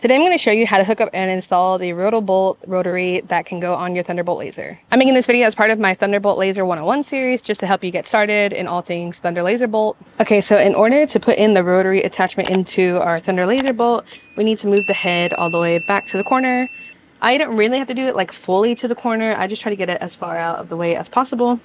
Today I'm going to show you how to hook up and install the Rotobolt rotary that can go on your Thunderbolt laser. I'm making this video as part of my Thunderbolt Laser 101 series just to help you get started in all things Thunder Laser Bolt. Okay, so in order to put in the rotary attachment into our Thunder Laser Bolt, we need to move the head all the way back to the corner. I don't really have to do it like fully to the corner. I just try to get it as far out of the way as possible.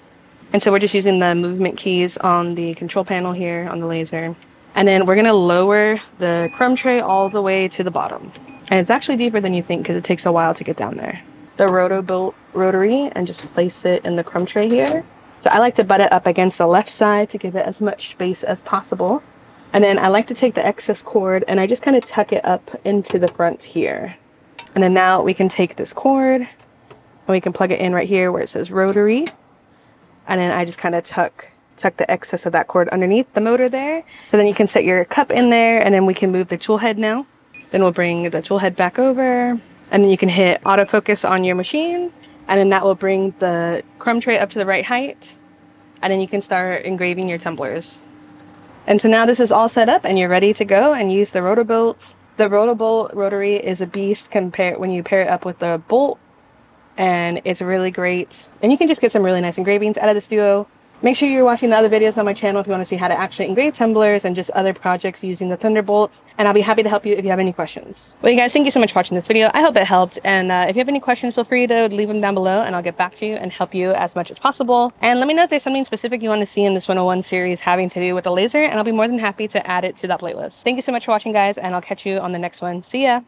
And so we're just using the movement keys on the control panel here on the laser. And then we're gonna lower the crumb tray all the way to the bottom. And it's actually deeper than you think because it takes a while to get down there. The Rotobolt rotary and just place it in the crumb tray here. So I like to butt it up against the left side to give it as much space as possible. And then I like to take the excess cord and I just kind of tuck it up into the front here. And then now we can take this cord and we can plug it in right here where it says rotary. And then I just kind of tuck tuck the excess of that cord underneath the motor there. So then you can set your cup in there and then we can move the tool head now. Then we'll bring the tool head back over and then you can hit autofocus on your machine and then that will bring the crumb tray up to the right height and then you can start engraving your tumblers. And so now this is all set up and you're ready to go and use the rotor Rotobolt. The Rotobolt rotary is a beast compared when you pair it up with the bolt and it's really great. And you can just get some really nice engravings out of this duo. Make sure you're watching the other videos on my channel if you want to see how to actually engrave tumblers and just other projects using the Thunderbolts. And I'll be happy to help you if you have any questions. Well, you guys, thank you so much for watching this video. I hope it helped. And uh, if you have any questions, feel free to leave them down below and I'll get back to you and help you as much as possible. And let me know if there's something specific you want to see in this 101 series having to do with the laser and I'll be more than happy to add it to that playlist. Thank you so much for watching, guys, and I'll catch you on the next one. See ya!